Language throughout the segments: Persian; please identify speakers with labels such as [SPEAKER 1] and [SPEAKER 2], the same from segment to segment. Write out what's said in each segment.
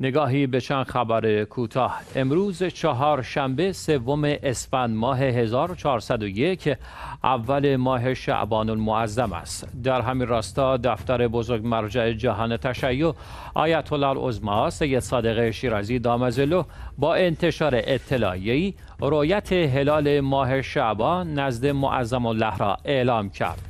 [SPEAKER 1] نگاهی به چند خبر کوتاه. امروز چهار شنبه سوم اسفند ماه 1401 اول ماه شعبان المعظم است. در همین راستا دفتر بزرگ مرجع جهان تشیع آیت الله العظما سید صادق شیرازی دامزلو با انتشار اطلاعیه‌ای رویت هلال ماه شعبان نزد معظم الله را اعلام کرد.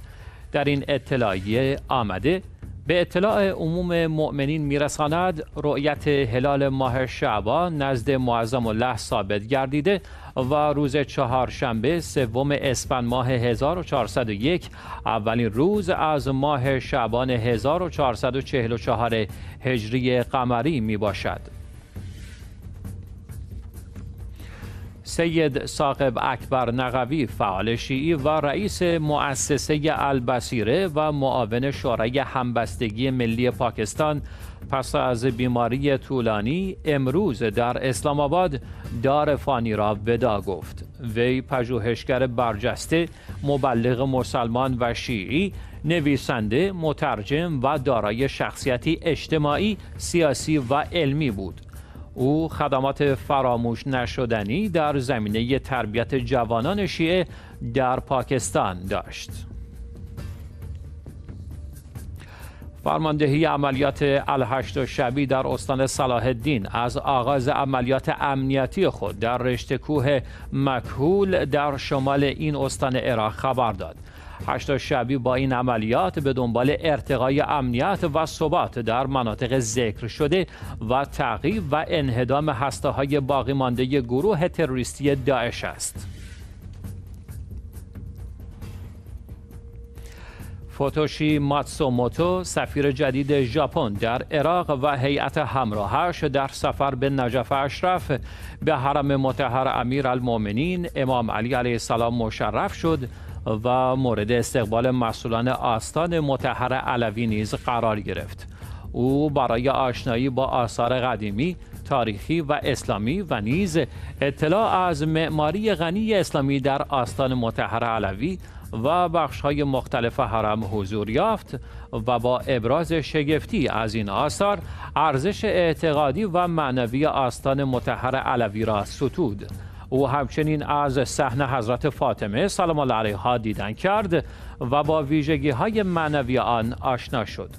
[SPEAKER 1] در این اطلاعیه آمده به اطلاع عموم مؤمنین میرساند رؤیت هلال ماه شعبان نزد معظم الله ثابت گردیده و روز چهارشنبه سوم اسفند ماه 1401 اولین روز از ماه شعبان 1444 هجری قمری می باشد. سید ساقب اکبر نقوی فعال شیعی و رئیس مؤسسه البصیره و معاون شورای همبستگی ملی پاکستان. پس از بیماری طولانی امروز در اسلام آباد دار فانی را ودا گفت. وی پژوهشگر برجسته مبلغ مسلمان و شیعی نویسنده مترجم و دارای شخصیتی اجتماعی سیاسی و علمی بود. او خدمات فراموش نشدنی در زمینه تربیت جوانان شیعه در پاکستان داشت. فرماندهی عملیات الهشت شبی در استان صلاح الدین از آغاز عملیات امنیتی خود در رشته کوه مکهول در شمال این استان عراق خبر داد. هشتا شبی با این عملیات به دنبال ارتقای امنیت و ثبات در مناطق ذکر شده و تعقیب و انهدام هسته های باقی مانده گروه تروریستی داعش است. فوتوشی ماتسوموتو سفیر جدید ژاپن در عراق و هیئت همراهش در سفر به نجف اشرف به حرم مطهر امیر المؤمنین امام علی علیه السلام مشرف شد و مورد استقبال مسئولان آستان متحر علوی نیز قرار گرفت. او برای آشنایی با آثار قدیمی تاریخی و اسلامی و نیز اطلاع از معماری غنی اسلامی در آستان متحر علوی و بخش های مختلف حرم حضور یافت و با ابراز شگفتی از این آثار ارزش اعتقادی و معنوی آستان متحر علوی را ستود. او همچنین از صحنه حضرت فاطمه سلام الله علیها دیدن کرد و با ویژگی های معنوی آن آشنا شد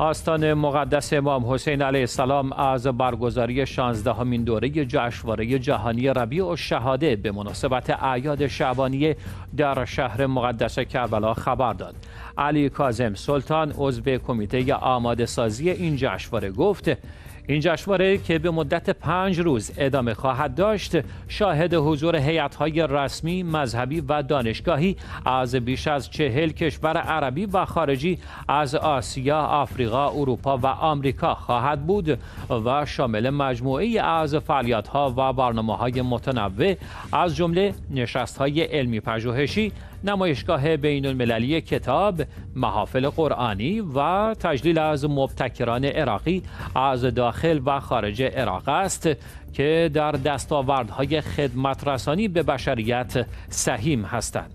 [SPEAKER 1] آستان مقدس امام حسین علیه السلام از برگزاری 16 همین دوره جشنواره جهانی ربیع و شهاده به مناسبت اعیاد شعبانیه در شهر مقدس کربلا خبر داد. علی کازم سلطان عضو کمیته آماده سازی این جشنواره گفت این جشنواره که به مدت پنج روز ادامه خواهد داشت شاهد حضور هیئت‌های رسمی، مذهبی و دانشگاهی از بیش از چهل کشور عربی و خارجی از آسیا، آفریقا، اروپا و آمریکا خواهد بود و شامل مجموعی از فعالیت‌ها و برنامه‌های متنوع از جمله نشست‌های علمی پژوهشی، نمایشگاه بین المللی کتاب، محافل قرآنی و تجلیل از مبتکران عراقی از داخل و خارج عراق است که در دستاوردهای خدمت رسانی به بشریت سهیم هستند.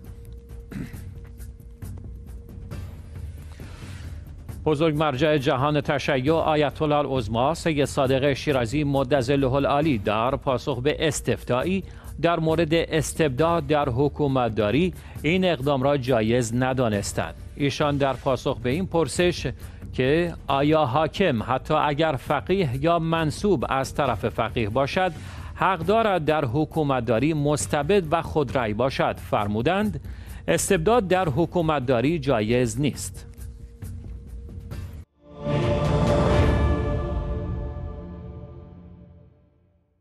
[SPEAKER 1] بزرگ مرجع جهان تشیع آیت الله العظما سید صادق شیرازی مدظله العالی در پاسخ به استفتایی در مورد استبداد در حکومتداری این اقدام را جایز ندانستند. ایشان در پاسخ به این پرسش که آیا حاکم حتی اگر فقیه یا منصوب از طرف فقیه باشد حق دارد در حکومتداری مستبد و خودرأی باشد فرمودند استبداد در حکومتداری جایز نیست.